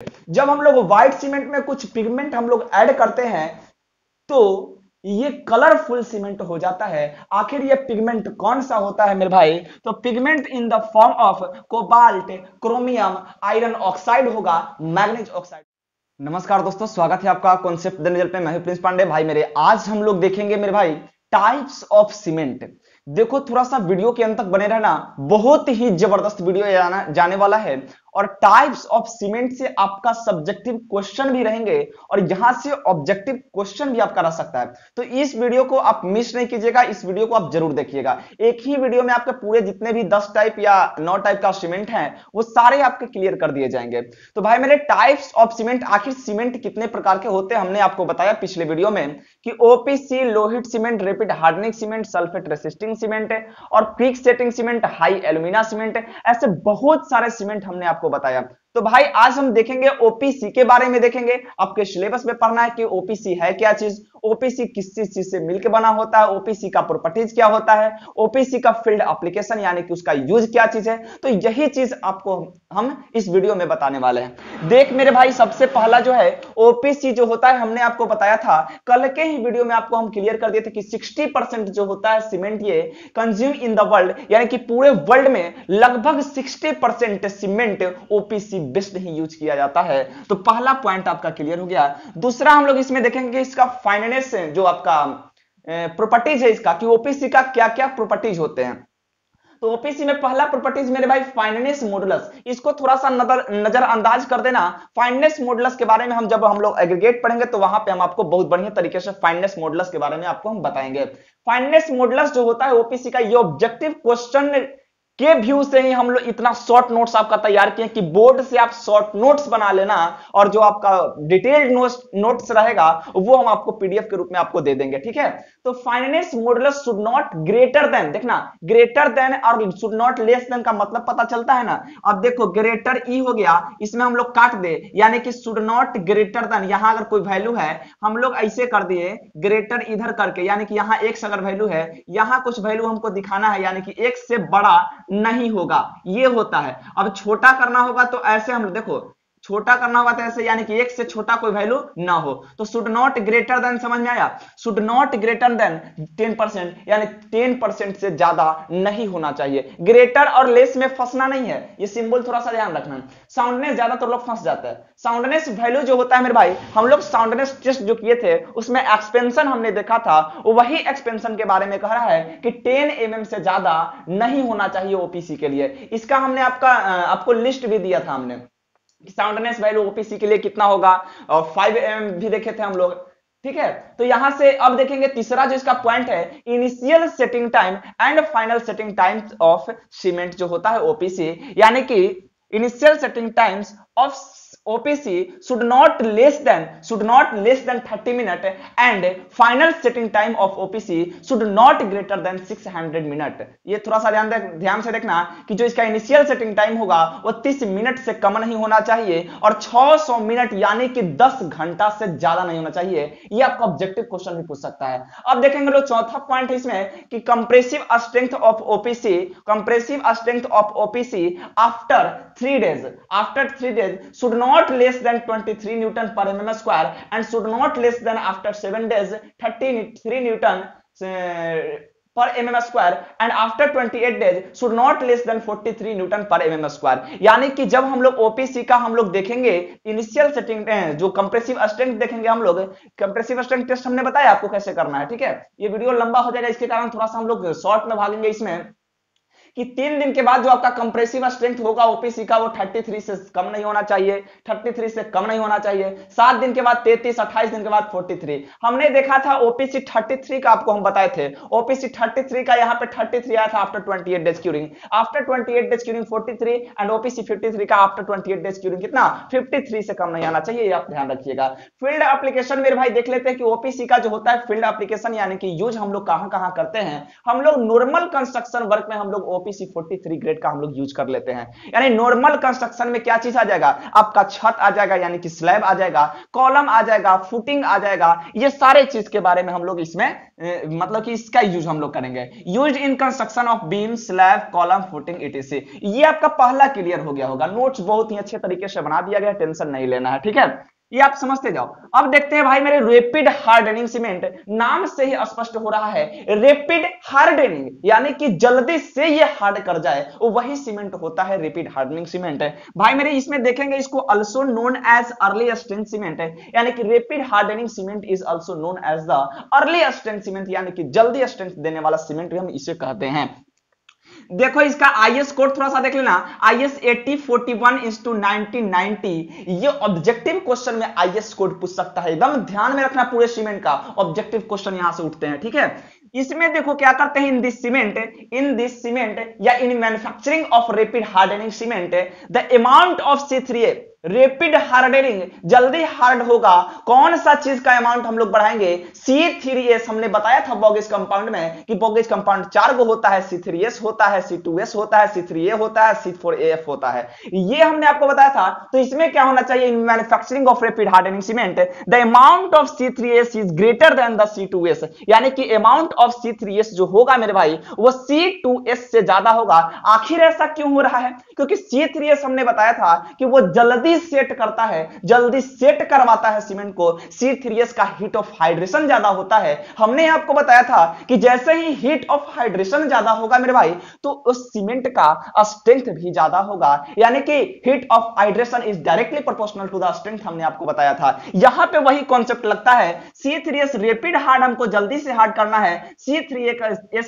जब हम लोग व्हाइट सीमेंट में कुछ पिगमेंट हम लोग ऐड करते हैं तो ये कलरफुल सीमेंट हो जाता है। आखिर ये पिगमेंट कौन सा होता है मेरे भाई? तो pigment in the form of cobalt chromium iron oxide होगा मैग्नीज ऑक्साइड नमस्कार दोस्तों, स्वागत है आपका कॉन्सेप्ट रिज़ल्ट पे। मैं प्रिंस पांडे। भाई, मेरे आज हम लोग देखेंगे मेरे भाई टाइप्स ऑफ़ सीमेंट देखो, थोड़ा सा वीडियो के अंत तक बने रहना। बहुत ही ज़बरदस्त वीडियो जाना जाने वाला है। और टाइप्स ऑफ़ सीमेंट से आपका सब्जेक्टिव क्वेश्चन भी रहेंगे और यहाँ से ऑब्जेक्टिव क्वेश्चन भी आपका रह सकता है। तो इस वीडियो को आप मिस नहीं कीजिएगा, इस वीडियो को आप ज़रूर देखिएगा। एक ही वीडियो में आपके पूरे जितने भी दस टाइप या नौ टाइप का सीमेंट है, वो सारे आपके क्लियर कर दिए जाएँगे। तो भाई मेरे टाइप्स ऑफ़ सीमेंट आखिर सीमेंट कितने प्रकार के होते हैं हमने आपको बताया पिछले वीडियो में कि OPC low heat cement rapid hardening cement sulphate resisting cement और quick setting cement high alumina cement ऐसे बहुत सारे सीमेंट हमने आपको बताया। तो भाई, आज हम देखेंगे ओपीसी के बारे में देखेंगे। आपके सिलेबस में पढ़ना है कि ओपीसी है क्या चीज़? ओपीसी किस चीज़ से मिलकर बना होता है, ओपीसी का प्रॉपर्टीज़ क्या होता है, ओपीसी का फ़ील्ड एप्लीकेशन यानी कि उसका यूज़ क्या चीज़ है तो यही चीज़ आपको हम इस वीडियो में बताने वाले हैं। देख मेरे भाई, सबसे पहला जो है, ओपीसी जो होता है, हमने आपको बताया था, कल के ही वीडियो में आपको हम क्लियर कर दिए थे कि सिक्सटी जो होता है सीमेंट ये कंज्यूम इन द वर्ल्ड यानी कि पूरे वर्ल्ड में लगभग सिक्सटी सीमेंट ओपीसी बेस्ड ही यूज़ किया जाता है। तो पहला पॉइंट आपका क्लियर हो गया। दूसरा हम लोग इसमें देखेंगे, इसका फाइनेंस जो आपका प्रॉपर्टीज़ है इसका, कि ओपीसी का क्या क्या प्रॉपर्टीज़ होते हैं। तो ओपीसी में पहला प्रॉपर्टीज़ मेरे भाई फाइनेंस मॉडुलस इसको थोड़ा सा नज़र नजरअंदाज कर देना। फाइनेंस मॉडुलस के बारे में हम जब हम लोग एग्रीगेट पढ़ेंगे तो वहाँ पे हम आपको बहुत बढ़िया तरीके से फाइनेंस मॉडुलस के बारे में आपको हम बताएँगे। फाइनेंस मॉडुलस जो होता है ओपीसी का ये ऑब्जेक्टिव क्वेश्चन के व्यू से ही हम लोग इतना शॉर्ट नोट्स आपका तैयार किए कि बोर्ड से आप शॉर्ट नोट्स बना लेना और जो आपका डिटेल्ड नोट्स रहेगा, वो हम आपको पीडीएफ के रूप में आपको दे देंगे, ठीक है? तो fineness modulus should not greater than देखना ग्रेटर देन और शुड नॉट लेस देन का मतलब पता चलता है ना? अब देखो ग्रेटर ई हो गया, इसमें हम लोग काट दे, यानी कि शुड नॉट ग्रेटर देन यहाँ अगर कोई वैल्यू है, हम लोग ऐसे कर दिए ग्रेटर इधर करके, यानी कि यहाँ एक्स अगर वैल्यू है, यहाँ कुछ वैल्यू हमको दिखाना है, यानी कि एक्स से बड़ा नहीं होगा, ये होता है। अब छोटा करना होगा तो ऐसे हम देखो छोटा करना होगा तो ऐसे यानी कि एक से छोटा कोई वैल्यू ना हो। तो शुड नॉट ग्रेटर देन समझ में आया? Should not greater than 10 percent यानी 10 परसेंट से ज़्यादा नहीं होना चाहिए। ग्रेटर और लेस में फंसना नहीं है। ये सिंबल थोड़ा सा ध्यान रखना। साउंडनेस ज़्यादा तो लोग फंस जाता है। साउंडनेस वैल्यू जो होता है मेरे भाई, हम लोग साउंडनेस टेस्ट जो किए थे, उसमें एक्सपेंशन हमने देखा था। वही एक्सपेंशन के बारे में कह रहा है कि 10 एम mm से ज़्यादा नहीं होना चाहिए ओपीसी के लिए। इसका हमने आपका आपको लिस्ट भी दिया था हमने। साउंडनेस वैल्यू ओपीसी के लिए कितना होगा? और फाइव एम भी देखे थे हम लोग। ठीक है? तो यहाँ से अब देखेंगे तीसरा जो इसका पॉइंट है initial setting time and final setting time of cement जो होता है ओपीसी यानी कि initial setting times of OPC should not less than, should not less than 30 minute, and final setting time of OPC should not greater than 600 minute. ये थोड़ा सा ध्यान ध्यान से देखना कि जो इसका इनिशियल सेटिंग टाइम होगा, वो 30 मिनट से कम नहीं होना चाहिए, और 600 मिनट यानी कि 10 घंटा से ज़्यादा नहीं होना चाहिए। ये आपका ऑब्जेक्टिव क्वेश्चन भी पूछ सकता है। अब देखेंगे लोग, चौथा पॉइंट इसमें कि compressive strength of OPC compressive strength of OPC after three days after three days should not not less than 23 newton per mm square and should not less than after 7 days 33 newton uh, per mm square and after 28 days should not less than 43 newton per mm square यानी कि जब हम लोग OPC का हम लोग देखेंगे initial setting जो कंप्रेसिव स्ट्रेंथ देखेंगे हम लोग कंप्रेसिव स्ट्रेंथ टेस्ट हमने बताया आपको कैसे करना है ठीक है ये वीडियो लंबा हो जाएगा इसके कारण थोड़ा सा हम लोग शॉर्ट में भागेंगे इसमें कि तीन दिन के बाद जो आपका कंप्रेसिव स्ट्रेंथ होगा ओपीसी का, वो 33 से कम नहीं होना चाहिए। 33 से कम नहीं होना चाहिए। सात दिन के बाद 33 28 दिन के बाद 43 हमने देखा था ओपीसी 33 का आपको हम बताए थे। ओपीसी 33 का यहाँ पे 33 आया था after 28 days curing after 28 days curing 43 and OPC 53 का आफ्टर 28 डेज़ क्यूरिंग कितना? 53 से कम नहीं आना चाहिए, ये आप ध्यान रखिएगा। फ़ील्ड एप्लीकेशन मेरे भाई देख लेते हैं कि ओपीसी का जो होता है फ़ील्ड एप्लीकेशन यानी कि यूज़ हम लोग कहाँ कहाँ करते हैं। हम लोग नॉर्मल कंस्ट्रक्शन वर्क में हम लोग ओपीसी 43 ग्रेड का हम लोग यूज़ कर लेते हैं। यानी नॉर्मल कंस्ट्रक्शन में क्या चीज़ आ जाएगा? आपका छत आ जाएगा, यानी कि स्लैब आ जाएगा कॉलम आ जाएगा फुटिंग आ जाएगा। ये सारे चीज़ के बारे में हम लोग इसमें मतलब कि इसका यूज़ हम लोग करेंगे। Use in construction of beam slab column footing etc ये आपका पहला क्लियर हो गया होगा। नोट्स बहुत ही अच्छे तरीके से बना दिया गया, टेंशन नहीं लेना है, ठीक है? ये आप समझते जाओ। अब देखते हैं भाई मेरे रेपिड हार्डनिंग सीमेंट नाम से ही स्पष्ट हो रहा है। रेपिड हार्डनिंग यानी कि जल्दी से ये हार्ड कर जाए, वही सीमेंट होता है रेपिड हार्डनिंग सीमेंट भाई मेरे इसमें देखेंगे, इसको also known as early strength cement यानी कि rapid hardening cement is also known as the early strength cement यानी कि जल्दी स्ट्रेंथ देने वाला सीमेंट हम इसे कहते हैं। देखो इसका आईएस कोड थोड़ा सा देख लेना। आईएस 80 41 इंस टू ये ऑब्जेक्टिव क्वेश्चन में आईएस कोड पूछ सकता है। एकदम ध्यान में रखना पूरे सीमेंट का। ऑब्जेक्टिव क्वेश्चन यहाँ से उठते हैं, ठीक है? इसमें देखो क्या करते हैं in this cement in this cement या in manufacturing of rapid hardening cement the amount of C three rapid hardening जल्दी हार्ड होगा। कौन सा चीज़ का अमाउंट हम लोग बढ़ाएँगे? सी थ्री एस हमने बताया था बोगेज कंपाउंड में कि बोगेज कंपाउंड चार गो होता है सी थ्री एस होता है सी टू एस होता है सी थ्री ए होता है सी फोर ए एफ़ होता है। ये हमने आपको बताया था तो इसमें क्या होना चाहिए? In manufacturing of rapid hardening cement the amount of C three S is greater than the C two S यानी कि amount of C three S जो होगा मेरे भाई, वो सी टू एस से ज़्यादा होगा। आखिर ऐसा क्यों हो रहा है? क्योंकि सी थ्री एस हमने बताया था कि वो जल्दी सेट करता है, जल्दी सेट करवाता है सीमेंट को। सी थ्री एस का हीट ऑफ़ हाइड्रेशन ज़्यादा होता है। हमने आपको बताया था कि जैसे ही हीट ऑफ़ हाइड्रेशन ज़्यादा होगा मेरे भाई तो उस सीमेंट का स्ट्रेंथ भी ज़्यादा होगा। यानी कि heat of hydration is directly proportional to the strength हमने आपको बताया था। यहाँ पे वही कॉन्सेप्ट लगता है। सी रेपिड हार्ड हमको जल्दी से हार्ड करना है। सी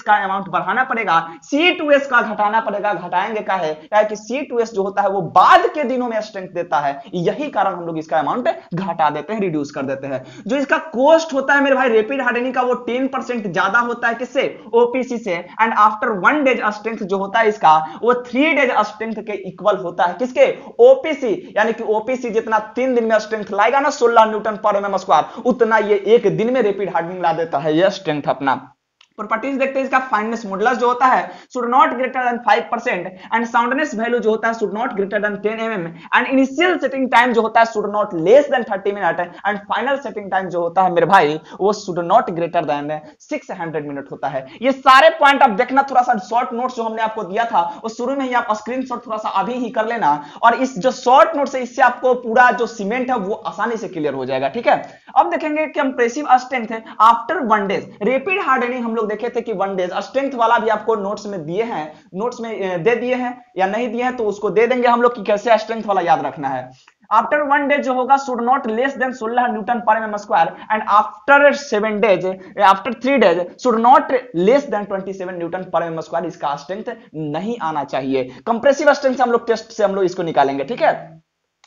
का अमाउंट बढ़ाना पड़ेगा। सी का घटाना पड़ेगा, घटाएँगे का है कि सी जो होता है, वो बाद के दिनों में स्ट्रेंथ देता है। यही कारण हम लोग इसका अमाउंट घटा देते हैं रिड्यूस कर देते हैं। जो इसका कॉस्ट होता है, मेरे भाई रेपिड हार्डनिंग का वो टेन परसेंट ज़्यादा होता है किससे? ओपीसी से। And after one days strength जो होता है इसका, वो थ्री डेज़ स्ट्रेंथ के इक्वल होता है। किसके? ओपीसी यानी कि ओपीसी जितना तीन दिन में स्ट्रेंथ लाएगा ना, सोलह न्यूटन पर एम स्क्वायर उतना ये एक दिन में रेपिड हार्डनिंग ला देता है। ये स्ट्रेंथ अपना। प्रॉपर्टीज़ देखते हैं इसका फाइननेस मॉडुलस जो होता है should not greater than 5% and soundness value जो होता है should not greater than 10 mm and initial setting time जो होता है should not less than 30 minute and final setting time जो होता है मेरे भाई, वो should not greater than 600 minute होता है। ये सारे पॉइंट आप देखना, थोड़ा सा शॉर्ट नोट्स जो हमने आपको दिया था, वो शुरू में ही आप स्क्रीनशॉट थोड़ा सा अभी ही कर लेना और इस जो शॉर्ट नोट्स है, इससे आपको पूरा जो सीमेंट है, वो आसानी से क्लियर हो जाएगा, ठीक है? अब देखेंगे कंप्रेसिव स्ट्रेंथ है। After one days rapid hardening हम लोग देखे थे कि वन डेज़ स्ट्रेंथ वाला भी आपको नोट्स में दिए हैं। नोट्स में दे दिए हैं या नहीं दिए हैं तो उसको दे देंगे हम लोग कि कैसे स्ट्रेंथ वाला याद रखना है। आफ्टर वन डे जो होगा should not less than 16 newton per M square. And after seven days after three days should not less than 27 newton per M square. इसका स्ट्रेंथ नहीं आना चाहिए। कंप्रेसिव स्ट्रेंथ हम लोग टेस्ट से हम लोग इसको निकालेंगे, ठीक है?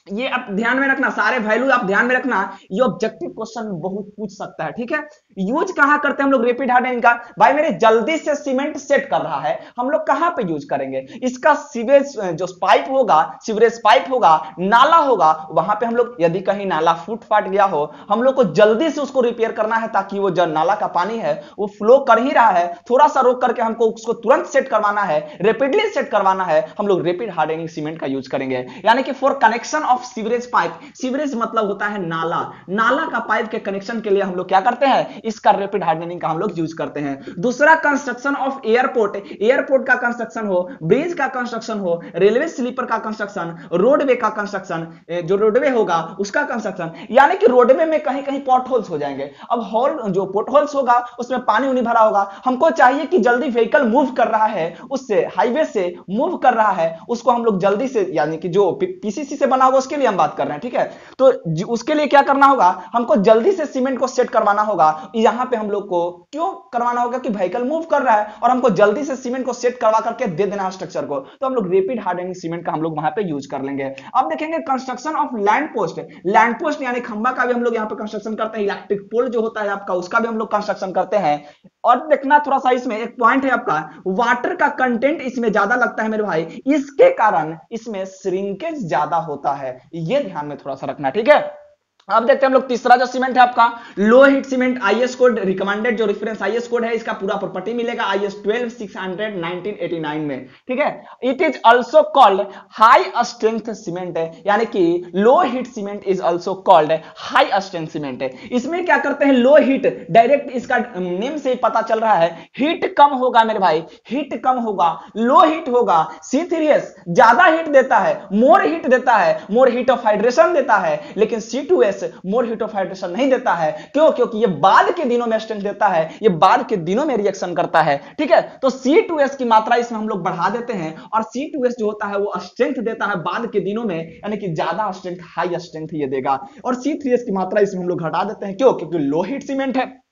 ये आप ध्यान में रखना, सारे वैल्यू आप ध्यान में रखना, ये ऑब्जेक्टिव क्वेश्चन बहुत पूछ सकता है, ठीक है? यूज़ कहाँ करते हैं हम लोग रेपिड हार्डनिंग का भाई, मेरे जल्दी से सीमेंट सेट कर रहा है, हम लोग कहाँ पे यूज़ करेंगे? इसका सीवेज जो पाइप होगा सीवरेज पाइप होगा, नाला होगा, वहाँ पे हम लोग, यदि कहीं नाला फूट फाट गया हो, हम लोग को जल्दी से उसको रिपेयर करना है ताकि वो जो नाला का पानी है, वो फ्लो कर ही रहा है थोड़ा सा रोक करके हमको उसको तुरंत सेट करवाना है रेपिडली सेट करवाना है, हम लोग रेपिड हार्डनिंग सीमेंट का यूज़ करेंगे। यानी कि for connection of sewerage pipe sewerage मतलब होता है नाला। नाला का पाइप के कनेक्शन के लिए हम लोग क्या करते हैं? इसका रेपिड हार्डनिंग का हम लोग यूज़ करते हैं। दूसरा कंस्ट्रक्शन ऑफ़ एयरपोर्ट एयरपोर्ट का कंस्ट्रक्शन हो ब्रिज का कंस्ट्रक्शन हो रेलवे स्लीपर का कंस्ट्रक्शन रोडवे का कंस्ट्रक्शन जो रोडवे होगा, उसका कंस्ट्रक्शन यानी कि रोडवे में कहीं कहीं पॉट होल्स हो जाएँगे। अब हॉल जो पोर्ट होल्स होगा, उसमें पानी उनी भरा होगा। हमको चाहिए कि जल्दी व्हीकल मूव कर रहा है, उससे हाईवे से मूव कर रहा है, उसको हम लोग जल्दी से, यानी कि जो पीसीसी से बना होगा उसके लिए हम बात कर रहे हैं, ठीक है? तो उसके लिए क्या करना होगा? हमको जल्दी से सीमेंट को सेट करवाना होगा। यहाँ पे हम लोग को क्यों करवाना होगा? कि व्हीकल मूव कर रहा है और हमको जल्दी से सीमेंट को सेट करवा करके दे देना स्ट्रक्चर को। तो हम लोग रेपिड हार्डनिंग सीमेंट का हम लोग वहाँ पे यूज़ कर लेंगे। अब देखेंगे construction of land post land post यानी खंबा का भी हम लोग यहाँ पे कंस्ट्रक्शन करते हैं। इलेक्ट्रिक पोल जो होता है आपका, उसका भी हम लोग कंस्ट्रक्शन करते हैं। और देखना थोड़ा सा इसमें एक पॉइंट है आपका। वाटर का कंटेंट इसमें ज़्यादा लगता है मेरे भाई। इसके कारण इसमें श्रिंकेज ज़्यादा होता है। ये ध्यान में थोड़ा सा रखना, ठीक है? अब देखते हैं हम लोग, तीसरा जो सीमेंट है आपका low heat cement IS code recommended जो रेफरेंस आईएस कोड है, इसका पूरा प्रॉपर्टी मिलेगा आईएस 12 600 1989 में, ठीक है? It is also called high strength cement है, यानी कि low heat cement is also called high strength cement है। इसमें क्या करते हैं लो हीट डायरेक्ट इसका नेम से पता चल रहा है हीट कम होगा मेरे भाई हीट कम होगा लो हीट होगा सी ज़्यादा हीट देता है मोर हीट देता है मोर हीट ऑफ़ हाइड्रेशन देता है, लेकिन C two S more heat of hydration नहीं देता है। क्यों? क्योंकि ये बाद के दिनों में स्ट्रेंथ देता है, ये बाद के दिनों में रिएक्शन करता है, ठीक है? तो सी की मात्रा इसमें हम लोग बढ़ा देते हैं और सी जो होता है वो स्ट्रेंथ देता है बाद के दिनों में, यानी कि ज़्यादा स्ट्रेंथ हाई स्ट्रेंथ ये देगा। और सी की मात्रा इसमें हम लोग घटा देते हैं। क्यों? क्योंकि लो हीट सीमेंट है।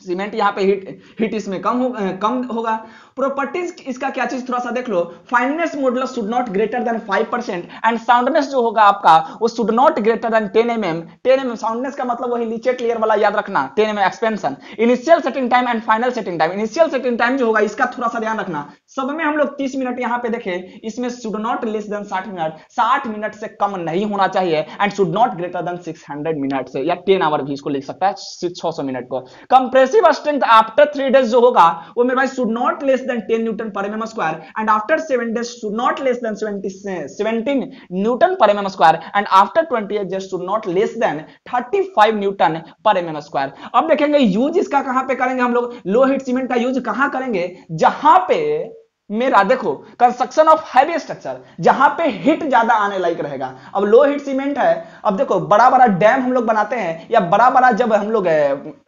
सीमेंट यहाँ पे हिट हिट इसमें कम हो कम होगा। प्रॉपर्टीज़ इसका क्या चीज़ थोड़ा सा देख लो। Fineness model should not greater than 5 percent and soundness जो होगा आपका, वो should not greater than 10 M M ten M soundness का मतलब वही लीचेट लेयर वाला याद रखना 10 M expansion initial setting time and final setting time initial setting time जो होगा, इसका थोड़ा सा ध्यान रखना। सब में हम लोग 30 मिनट यहाँ पे देखे, इसमें should not less than 60 minute 60 minute से कम नहीं होना चाहिए and should not greater than 600 minute से, या 10 आवर भी इसको लिख सकता है 600 मिनट को। कंप्रेसिव स्ट्रेंथ आफ्टर 3 डेज़ जो होगा, वो मेरे भाई should not less than 10 newton per MM square and after 7 days should not less than 20 17 newton per MM square and after 28 days should not less than 35 newton per MM square अब देखेंगे use इसका कहाँ पे करेंगे हम लोग? Low heat cement का use कहाँ करेंगे? जहाँ पे मेरा देखो कंस्ट्रक्शन ऑफ़ हैवी स्ट्रक्चर जहाँ पे हिट ज़्यादा आने लायक रहेगा। अब लो हिट सीमेंट है, अब देखो बड़ा बड़ा डैम हम लोग बनाते हैं, या बड़ा बड़ा जब हम लोग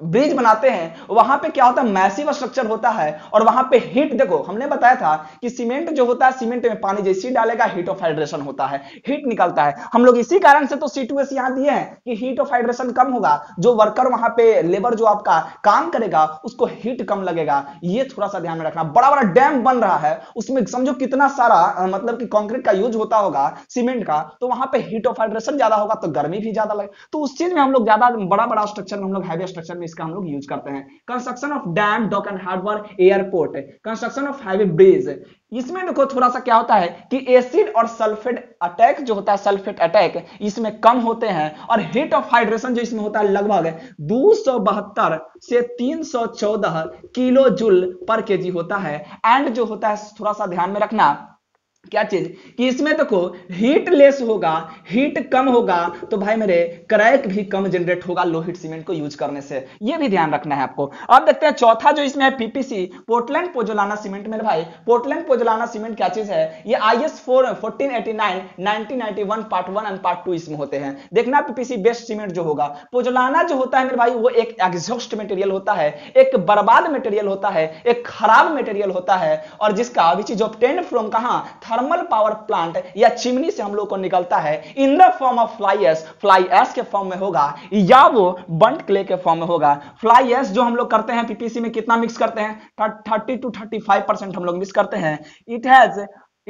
ब्रिज बनाते हैं, वहाँ पे क्या होता है मैसिव स्ट्रक्चर होता है, और वहाँ पे हिट देखो, हमने बताया था कि सीमेंट जो होता है सीमेंट में पानी जैसे डालेगा हीट ऑफ़ हाइड्रेशन होता है हीट निकलता है। हम लोग इसी कारण से तो सी टू एस यहाँ दिए हैं कि हीट ऑफ़ हाइड्रेशन कम होगा। जो वर्कर वहाँ पे लेबर जो आपका काम करेगा, उसको हीट कम लगेगा। ये थोड़ा सा ध्यान में रखना। बड़ा बड़ा डैम बन रहा है। है, उसमें समझो कितना सारा मतलब कि कंक्रीट का यूज़ होता होगा सीमेंट का तो वहाँ पे हीट ऑफ़ हाइड्रेशन ज़्यादा होगा तो गर्मी भी ज़्यादा लगे। तो उस चीज़ में हम लोग ज़्यादा बड़ा बड़ा स्ट्रक्चर में, हम लोग हैवी स्ट्रक्चर में इसका हम लोग यूज़ करते हैं। Construction of dam dock and harbour airport construction of heavy bridge इसमें देखो थोड़ा सा क्या होता है कि एसिड और सल्फेट अटैक जो होता है सल्फेट अटैक, इसमें कम होते हैं और हेट ऑफ़ हाइड्रेशन जो इसमें होता है, लगभग दो सौ बहत्तर से 314 किलो जूल पर केजी होता है। एंड जो होता है, थोड़ा सा ध्यान में रखना क्या चीज़? कि इसमें देखो हीट लेस होगा हीट कम होगा तो भाई मेरे क्रैक भी कम जनरेट होगा लो हीट सीमेंट को यूज़ करने से। ये भी ध्यान रखना है आपको। अब देखते हैं चौथा जो इसमें है पीपीसी पोर्टलैंड पोजोलाना सीमेंट मेरे भाई। पोर्टलैंड पोजोलाना सीमेंट क्या चीज़ है? ये I S four fourteen eighty nine nineteen one part one and part two इसमें होते हैं। देखना पीपीसी बेस्ट सीमेंट जो होगा। पोजोलाना जो होता है मेरे भाई, वो एक एग्जॉस्ट मटेरियल होता है, एक बर्बाद मटेरियल होता है, एक खराब मटेरियल होता है, और जिसका विच इज़ ऑप्टेन फ्रॉम कहाँ? थर्मल पावर प्लांट या चिमनी से हम लोग को निकलता है in the form of fly ash fly ash के फॉर्म में होगा, या वो बंट क्ले के फॉर्म में होगा। फ्लाई एस जो हम लोग करते हैं पीपीसी में कितना मिक्स करते हैं? Thirty to thirty five percent हम लोग मिक्स करते हैं। It has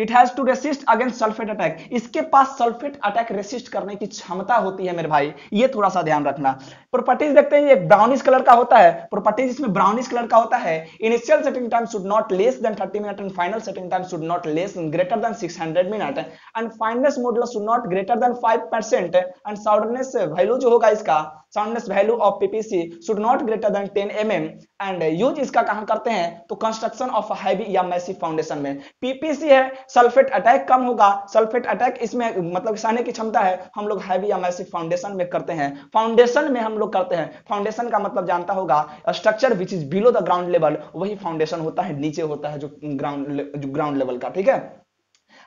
it has to resist against sulphate attack इसके पास सल्फेट अटैक रेसिस्ट करने की क्षमता होती है, मेरे भाई। ये थोड़ा सा ध्यान रखना। प्रॉपर्टीज़ देखते हैं, ये ब्राउनिश कलर का होता है। प्रॉपर्टीज़ इसमें ब्राउनिश कलर का होता है। Initial setting time should not less than 30 minute and final setting time should not less greater than 600 minute and fineness modulus should not greater than 5% and soundness value जो होगा इसका soundness value of PPC should not greater than 10 MM and use इसका कहाँ करते हैं तो construction of heavy या massive foundation में। पीपीसी है सल्फेट अटैक कम होगा। सल्फेट अटैक इसमें मतलब सहने की क्षमता है। हम लोग हैवी या मैसिव फाउंडेशन में करते हैं। फाउंडेशन में हम लोग करते हैं। फाउंडेशन का मतलब जानता होगा structure which is below the ground level वही फाउंडेशन होता है, नीचे होता है जो ग्राउंड ग्राउंड लेवल का, ठीक है?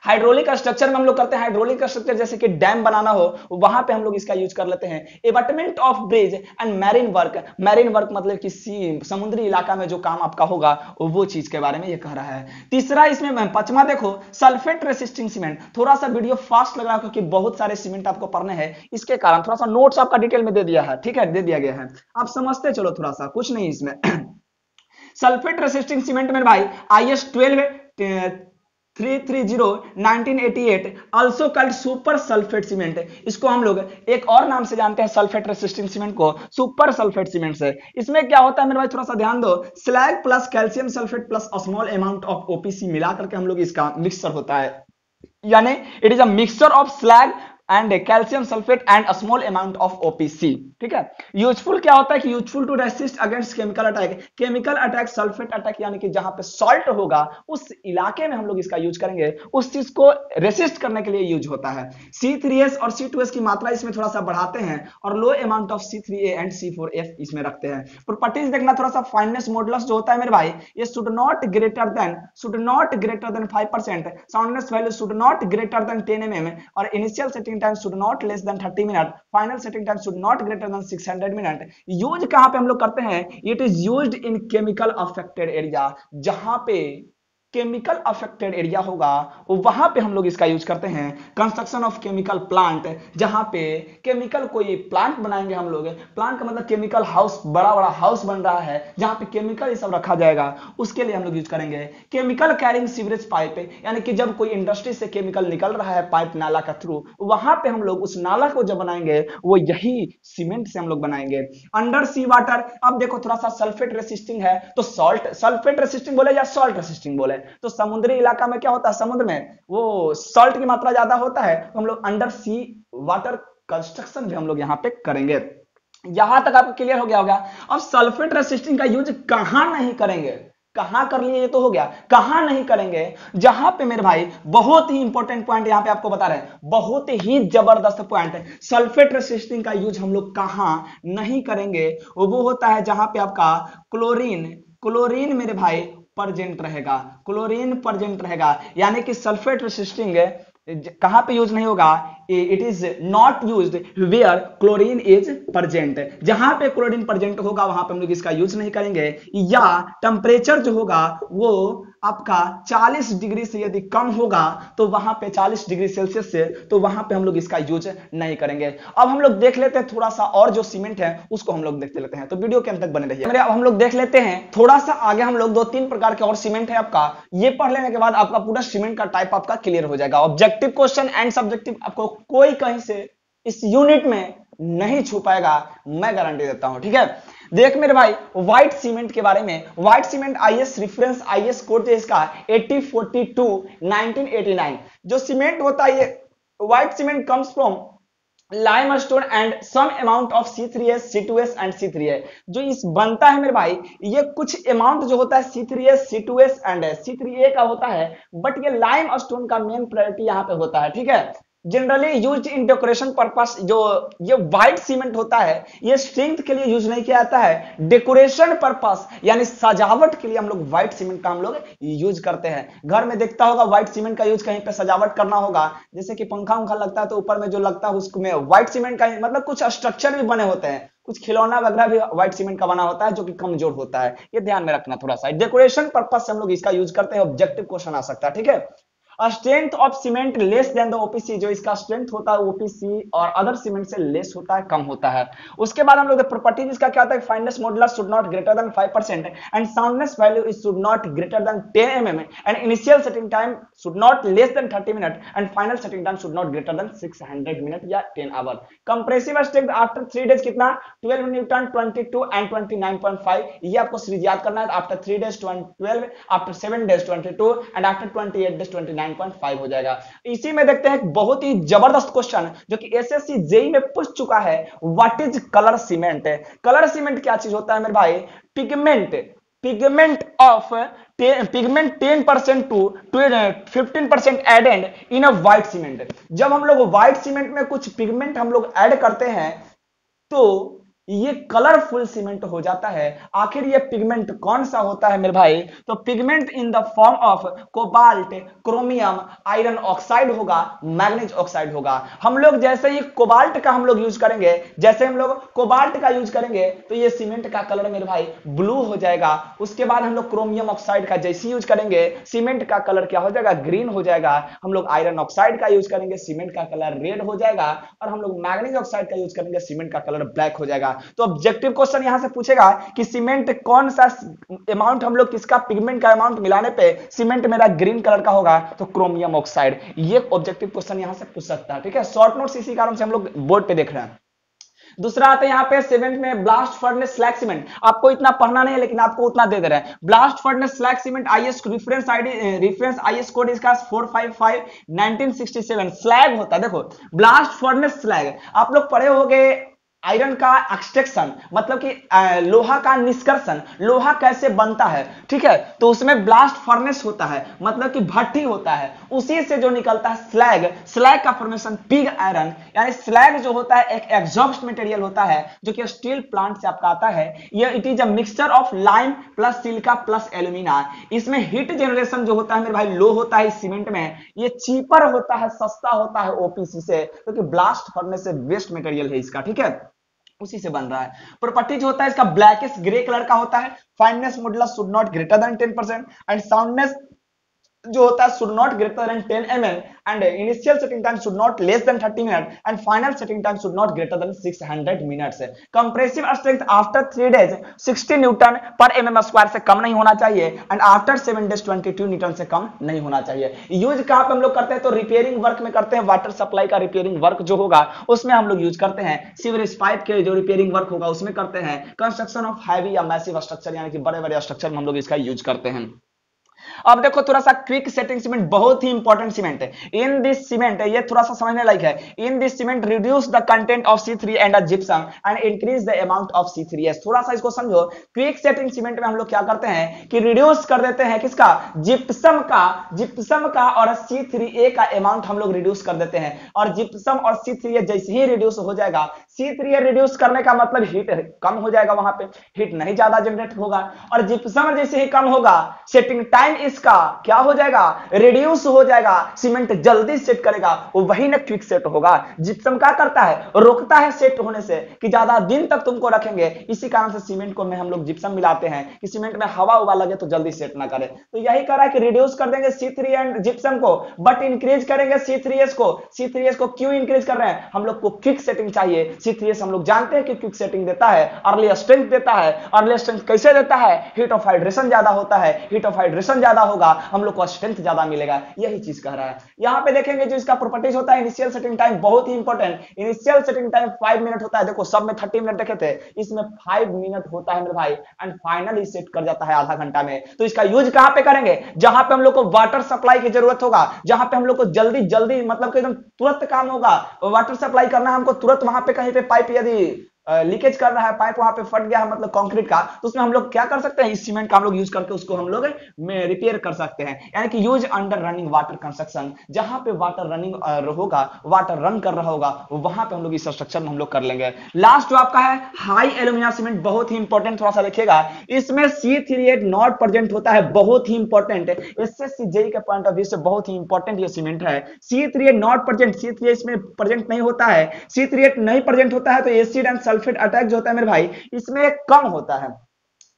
हाइड्रोलिक स्ट्रक्चर में हम लोग करते हैं, हाइड्रोलिक स्ट्रक्चर जैसे कि डैम बनाना हो, वहाँ पे हम लोग इसका यूज़ कर लेते हैं। Abutment of bridge and marine work marine work मतलब कि सी, समुद्री इलाका में जो काम आपका होगा, वो चीज़ के बारे में ये कह रहा है। तीसरा इसमें पचमा देखो सल्फेट रेसिस्टिंग सीमेंट थोड़ा सा वीडियो फास्ट लग रहा क्योंकि बहुत सारे सीमेंट आपको पढ़ने हैं। इसके कारण थोड़ा सा नोट्स आपका डिटेल में दे दिया है, ठीक है? दे दिया गया है। आप समझते चलो थोड़ा सा, कुछ नहीं इसमें। सल्फेट रेसिस्टिंग सीमेंट में भाई I S twelve 330 1988 also called super sulphate cement इसको हम लोग एक और नाम से जानते हैं सल्फेट रेसिस्टिंग सीमेंट को सुपर सल्फेट सीमेंट से। इसमें क्या होता है मेरे भाई, थोड़ा सा ध्यान दो। Slag plus calcium sulphate plus small amount of OPC मिला करके हम लोग इसका मिक्सचर होता है। यानी it is a mixture of slag and calcium sulphate and small amount of OPC ठीक है? यूजफुल क्या होता है कि useful to resist against chemical attack chemical attack sulphate attack यानी कि जहाँ पे सॉल्ट होगा, उस इलाके में हम लोग इसका यूज़ करेंगे। उस चीज़ को रेसिस्ट करने के लिए यूज़ होता है। C3S और C2S की मात्रा इसमें थोड़ा सा बढ़ाते हैं और लो amount of C3A and C4F इसमें रखते हैं। प्रॉपर्टीज़ देखना थोड़ा सा फाइननेस मॉडुलस जो होता है मेरे भाई, ये should not greater than should not greater than 5% soundness value should not greater than 10 mm और initial setting setting time should not less than 30 minute final setting time should not greater than 600 minute use कहाँ पे हम लोग करते हैं? It is used in chemical affected area जहाँ पे chemical affected area होगा वहाँ पे हम लोग इसका यूज़ करते हैं। कंस्ट्रक्शन ऑफ़ केमिकल प्लांट जहाँ पे केमिकल कोई प्लांट बनाएँगे हम लोग। प्लांट का मतलब केमिकल हाउस बड़ा बड़ा हाउस बन रहा है, जहाँ पे केमिकल ये सब रखा जाएगा। उसके लिए हम लोग यूज़ करेंगे केमिकल कैरिंग सीवरेज पाइप यानी कि जब कोई इंडस्ट्री से केमिकल निकल रहा है पाइप नाला का थ्रू वहाँ पे हम लोग उस नाला को जब बनाएँगे, वो यही सीमेंट से हम लोग बनाएँगे। अंडर सी वाटर अब देखो थोड़ा सा सल्फेट रेसिस्टिंग है तो सॉल्ट सल्फेट रेसिस्टिंग बोले या सॉल्ट रेसिस्टिंग बोले? तो समुद्री इलाका में क्या होता है? समुद्र में वो सॉल्ट की मात्रा ज़्यादा होता है तो हम लोग अंडर सी वाटर कंस्ट्रक्शन भी हम लोग यहाँ पे करेंगे। यहाँ तक आपको क्लियर हो गया होगा। अब सल्फेट रेसिस्टिंग का यूज़ कहाँ नहीं करेंगे? कहाँ कर लिए? ये तो हो गया। कहाँ नहीं करेंगे? जहाँ पे मेरे भाई, बहुत ही इंपॉर्टेंट पॉइंट यहाँ पे आपको बता रहे हैं। बहुत ही ज़बरदस्त पॉइंट है। सल्फेट रेसिस्टिंग का यूज़ हम लोग कहाँ नहीं करेंगे? वो होता है जहाँ पे आपका क्लोरीन क्लोरीन मेरे भाई प्रजेंट रहेगा, क्लोरीन प्रजेंट रहेगा, यानी कि सल्फेट रेसिस्टिंग कहाँ पे यूज़ नहीं होगा? It is not use where chlorine is present जहाँ पे क्लोरीन प्रजेंट होगा, वहाँ पे हम लोग इसका यूज़ नहीं करेंगे। या टेम्परेचर जो होगा, वो आपका 40 डिग्री से यदि कम होगा तो वहाँ पे 40 डिग्री सेल्सियस से तो वहाँ पे हम लोग इसका यूज़ नहीं करेंगे। अब हम लोग देख लेते हैं थोड़ा सा और जो सीमेंट है, उसको हम लोग देखते लेते हैं। तो वीडियो के अंत तक बने रहिए। अब हम लोग देख लेते हैं थोड़ा सा आगे हम लोग दो तीन प्रकार के और सीमेंट है आपका। ये पढ़ लेने के बाद आपका पूरा सीमेंट का टाइप आपका क्लियर हो जाएगा। ऑब्जेक्टिव क्वेश्चन एंड सब्जेक्टिव आपको कोई कहीं से इस यूनिट में नहीं छू पाएगा मैं गारंटी देता हूँ ठीक है? देख मेरे भाई व्हाइट सीमेंट के बारे में white cement IS reference IS code है इसका 8042 1989 जो सीमेंट होता है ये white cement comes from limestone and some amount of C3S, C2S and C C3A जो इस बनता है मेरे भाई ये कुछ अमाउंट जो होता है C3S, C2S and C three A का होता है बट ये लाइम स्टोन का मेन प्रायोरिटी यहाँ पे होता है ठीक है? Generally use in decoration purpose जो, ये व्हाइट सीमेंट होता है, ये स्ट्रेंथ के लिए यूज़ नहीं किया जाता है। डेकोरेशन पर्पस यानी सजावट के लिए हम लोग व्हाइट सीमेंट का हम लोग यूज़ करते हैं। घर में देखता होगा व्हाइट सीमेंट का यूज़ कहीं पे सजावट करना होगा। जैसे कि पंखा उंखा लगता है तो ऊपर में जो लगता है उसमें व्हाइट सीमेंट का मतलब कुछ स्ट्रक्चर भी बने होते हैं। कुछ खिलौना वगैरह भी व्हाइट सीमेंट का बना होता है, जो कि कमज़ोर होता है। ये ध्यान में रखना थोड़ा सा। डेकोरेशन पर्पज से हम लोग इसका यूज़ करते हैं। ऑब्जेक्टिव क्वेश्चन आ सकता है, ठीक है? Strength of cement less than the OPC जो इसका स्ट्रेंथ होता है ओपीसी और अदर सीमेंट से लेस होता है, कम होता है। उसके बाद हम लोग प्रॉपर्टीज़ इसका क्या होता है? Fineness modular should not greater than 5% and soundness value is should not greater than 10 mm and initial setting time should not less than 30 minute and final setting time should not greater than 600 minute या 10 hour compressive strength after 3 days कितना? 12 Newton 22 and 29.5 ये आपको series याद करना है after 3 days 12 after 7 days 22 and after 28 days 29 9.5 हो जाएगा। इसी में देखते हैं बहुत ही ज़बरदस्त क्वेश्चन, जो कि एसएससी जेई में पूछ चुका है what is colour cement colour cement क्या चीज़ होता है मेरे भाई? Pigment pigment of pigment 10 percent to fifteen percent added in a white cement जब हम लोग व्हाइट सीमेंट में कुछ पिगमेंट हम लोग ऐड करते हैं तो ये कलरफुल सीमेंट हो जाता है। आखिर ये पिगमेंट कौन सा होता है मेरे भाई? तो pigment in the form of cobalt chromium iron oxide होगा मैग्नीज ऑक्साइड होगा। हम लोग जैसे ही कोबाल्ट का हम लोग यूज़ करेंगे, जैसे हम लोग कोबाल्ट का यूज़ करेंगे तो ये सीमेंट का कलर मेरे भाई ब्लू हो जाएगा। उसके बाद हम लोग क्रोमियम ऑक्साइड का जैसे यूज़ करेंगे सीमेंट का कलर क्या हो जाएगा? ग्रीन हो जाएगा। हम लोग आयरन ऑक्साइड का यूज़ करेंगे सीमेंट का कलर रेड हो जाएगा। और हम लोग मैग्नीज ऑक्साइड का यूज़ करेंगे सीमेंट का कलर ब्लैक हो जाएगा। तो ऑब्जेक्टिव क्वेश्चन यहाँ से पूछेगा कि सीमेंट कौन सा अमाउंट हम लोग किसका पिगमेंट का अमाउंट मिलाने पे सीमेंट मेरा ग्रीन कलर का होगा तो क्रोमियम ऑक्साइड ये ऑब्जेक्टिव क्वेश्चन यहाँ से पूछ सकता है, ठीक है? शॉर्ट नोट्स इसी कारण से हम लोग बोर्ड पे देख रहे हैं। दूसरा आता है यहाँ पे सेवेंथ में ब्लास्ट फर्नेस स्लैग सीमेंट आपको इतना पढ़ना नहीं है, लेकिन आपको उतना दे दे रहे हैं। Blast furnace slag cement IS reference ID reference IS code इसका 455 1967 स्लैग होता है, देखो। ब्लास्ट फर्नेस स्लैग आप लोग पढ़े होंगे आयरन का एक्सट्रेक्शन मतलब कि लोहा का निष्कर्षण, लोहा कैसे बनता है, ठीक है? तो उसमें ब्लास्ट फर्नेस होता है मतलब कि भट्टी होता है, उसी से जो निकलता है स्लैग। स्लैग का फॉर्मेशन पिग आयरन, यानी स्लैग जो होता है, एक एग्जॉस्ट मटेरियल होता है, जो कि स्टील प्लांट से आपका आता है। यह it is a mixture of lime plus silica plus alumina इसमें हीट जनरेशन जो होता है, मेरे भाई लो होता है सीमेंट में। ये चीपर होता है, सस्ता होता है ओपीसी से, क्योंकि तो ब्लास्ट फर्नेस से वेस्ट मटेरियल है इसका, ठीक है? उसी से बन रहा है। प्रॉपर्टी जो होता है, इसका ब्लैकेस्ट ग्रे कलर का होता है। Fineness modulus should not greater than 10% and soundness जो होता है should not greater than 10 M L and initial setting time should not less than 30 minute and final setting time should not greater than 600 minutes compressive strength after 3 days 60 newton पर MM square से कम नहीं होना चाहिए and after 7 days 22 newton से कम नहीं होना चाहिए। यूज़ कहाँ पे हम लोग करते हैं? तो रिपेयरिंग वर्क में करते हैं। वाटर सप्लाई का रिपेयरिंग वर्क जो होगा, उसमें हम लोग यूज़ करते हैं। सीवरेज पाइप के जो रिपेयरिंग वर्क होगा, उसमें करते हैं। कंस्ट्रक्शन ऑफ़ हैवी या मैसिव स्ट्रक्चर यानी कि बड़े बड़े स्ट्रक्चर में हम लोग इसका यूज़ करते हैं। अब देखो, थोड़ा सा क्विक सेटिंग सीमेंट बहुत ही इंपॉर्टेंट सीमेंट है। इन दिस सीमेंट ये थोड़ा सा समझने लायक है। In this cement reduce the content of C three and gypsum and increase the amount of C three S थोड़ा सा इसको समझो। क्विक सेटिंग सीमेंट में हम लोग क्या करते हैं कि रिड्यूस कर देते हैं किसका? जिप्सम का। जिप्सम का और सी थ्री ए का अमाउंट हम लोग रिड्यूस कर देते हैं। और जिप्सम और सी थ्री ए जैसे ही रिड्यूस हो जाएगा सी थ्री ए रिड्यूस करने का मतलब हीट कम हो जाएगा वहाँ पे। हीट नहीं ज़्यादा जनरेट होगा। और जिप्सम जैसे ही कम होगा सेटिंग टाइम इसका, क्या हो जाएगा? रिड्यूस हो जाएगा सीमेंट जल्दी सेट करेगा वही ना क्विक सेट होगा। जिप्सम क्या करता है? रोकता है सेट होने से कि ज़्यादा दिन तक तुमको रखेंगे। इसी कारण से सीमेंट को में हम लोग जिप्सम मिलाते हैं कि सीमेंट में हवा उवा लगे तो जल्दी सेट ना करे। तो यही कह रहा है कि रिड्यूस कर देंगे सी थ्री एंड जिप्सम को बट इंक्रीज करेंगे सी थ्री एस को। सी थ्री एस को क्यों इंक्रीज कर रहे हैं? हम लोग को क्विक सेटिंग चाहिए। सी थ्री एस हम लोग जानते हैं कि क्विक सेटिंग देता है अर्ली स्ट्रेंथ देता है अर्ली स्ट्रेंथ कैसे देता है? हीट ऑफ़ हाइड्रेशन ज़्यादा होता है हीट ऑफ़ हाइड्रेशन ज़्यादा होगा, हम लोग को स्ट्रेंथ ज़्यादा मिलेगा। यही चीज़ कह रहा है। यहाँ पे देखेंगे जो इसका प्रॉपर्टीज़ होता है इनिशियल सेटिंग टाइम बहुत ही important initial setting time five minute होता है। देखो, सब में थर्टी मिनट देखे थे। इसमें फाइव मिनट होता है मेरे भाई। एंड फाइनली सेट कर जाता है आधा घंटा में। तो इसका यूज़ कहाँ पे करेंगे? जहाँ पे हम लोग को वाटर सप्लाई की ज़रूरत होगा। जहाँ पे हम लोग को जल्दी जल्दी मतलब एकदम तुरंत काम होगा। वाटर सप्लाई करना हमको तुरंत वहाँ पे कहीं पे पाइप यदि लीकेज कर रहा है पाइप वहाँ पे फट गया है मतलब कंक्रीट का। तो उसमें हम लोग क्या कर सकते हैं? इस सीमेंट का हम लोग यूज़ करके उसको हम लोग रिपेयर कर सकते हैं। यानी कि use under running water construction जहाँ पे वाटर रनिंग होगा वाटर रन कर रहा होगा, वहाँ पे हम लोग इस स्ट्रक्चर में हम लोग कर लेंगे। लास्ट जो आपका है हाई एल्यूमिनियम सीमेंट बहुत ही इंपॉर्टेंट थोड़ा सा देखिएगा। इसमें C three at not present होता है, बहुत ही इंपॉर्टेंट एसएससी जेई के पॉइंट ऑफ़ व्यू से बहुत ही इंपॉर्टेंट ये सीमेंट है। C three at not present C three इसमें प्रेजेंट नहीं होता है। सी थ्री एट नहीं प्रेजेंट होता है तो एसिड एंड सल्फेट अटैक जो होता है मेरे भाई, इसमें कम होता है।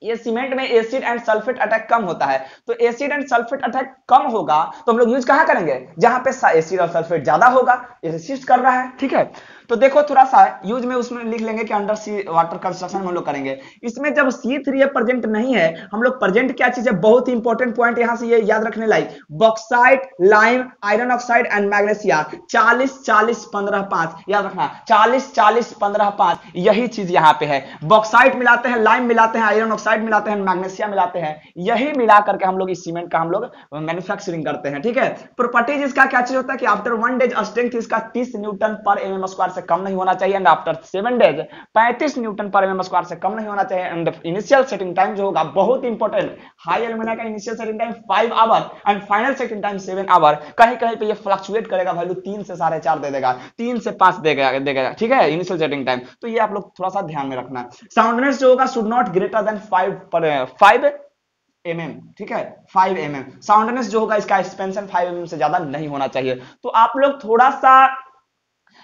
ये सीमेंट में एसिड एंड सल्फेट अटैक कम होता है। तो एसिड एंड सल्फेट अटैक कम होगा तो हम लोग यूज़ कहाँ करेंगे? जहाँ पे एसिड और सल्फेट ज़्यादा होगा रेसिस्ट कर रहा है, ठीक है? तो देखो थोड़ा सा यूज़ में उसमें लिख लेंगे कि अंडर सी वाटर कंस्ट्रक्शन हम लोग करेंगे। इसमें जब सी थ्री प्रेजेंट नहीं है, हम लोग प्रेजेंट क्या चीज़ है? बहुत इंपॉर्टेंट पॉइंट यहाँ से ये याद रखने like bauxite lime iron oxide and magnesia चालीस चालीस, पंद्रह, पाँच। याद रखना, चालीस चालीस, पंद्रह, पाँच। यही चीज़ यहाँ पे है। बॉक्साइट मिलाते हैं लाइम मिलाते हैं आयरन ऑक्साइड मिलाते हैं मैग्नेशिया मिलाते हैं। यही मिला करके हम लोग इस सीमेंट का हम लोग मैन्युफैक्चरिंग करते हैं, ठीक है? प्रॉपर्टीज़ इसका क्या चीज़ होता है कि आफ्टर वन डेज़ स्ट्रेंथ इसका तीस न्यूटन पर एम एम स्क्वायर से कम नहीं होना चाहिए एंड आफ्टर सेवन डेज़ पैंतीस न्यूटन पर एम स्क्वायर से कम नहीं होना चाहिए एंड इनिशियल सेटिंग टाइम जो होगा बहुत इंपॉर्टेंट हाई एलुमिना का initial setting time five hour and final setting time seven hour कहीं कहीं पे ये फ्लक्चुएट करेगा वैल्यू तीन से साढ़े चार दे देगा, तीन से पाँच देगा देगा ठीक है इनिशियल सेटिंग टाइम तो ये आप लोग थोड़ा सा ध्यान में रखना साउंडनेस जो होगा should not greater than five पर फाइव एम ठीक है 5 एम mm. साउंडनेस जो होगा इसका एक्सपेंशन 5 एम mm से ज़्यादा नहीं होना चाहिए तो आप लोग थोड़ा सा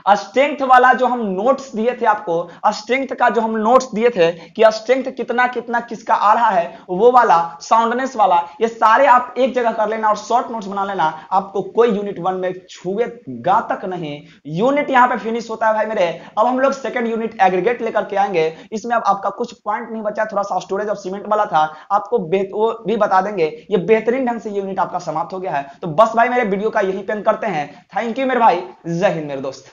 स्ट्रेंथ वाला जो हम नोट्स दिए थे आपको स्ट्रेंथ का जो हम नोट्स दिए थे कि स्ट्रेंथ कितना कितना किसका आ रहा है, वो वाला साउंडनेस वाला, ये सारे आप एक जगह कर लेना और शॉर्ट नोट्स बना लेना, आपको कोई यूनिट वन में छुएगा तक नहीं। यूनिट यहाँ पे फिनिश होता है भाई मेरे। अब हम लोग सेकेंड यूनिट एग्रीगेट लेकर के आएँगे। इसमें अब आपका कुछ पॉइंट नहीं बचा, थोड़ा सा स्टोरेज ऑफ़ सीमेंट वाला था। आपको वो भी बता देंगे। ये बेहतरीन ढंग से यूनिट आपका समाप्त हो गया है। तो बस भाई मेरे वीडियो का यही पेन करते हैं। थैंक यू मेरे भाई। जय हिंद मेरे दोस्त।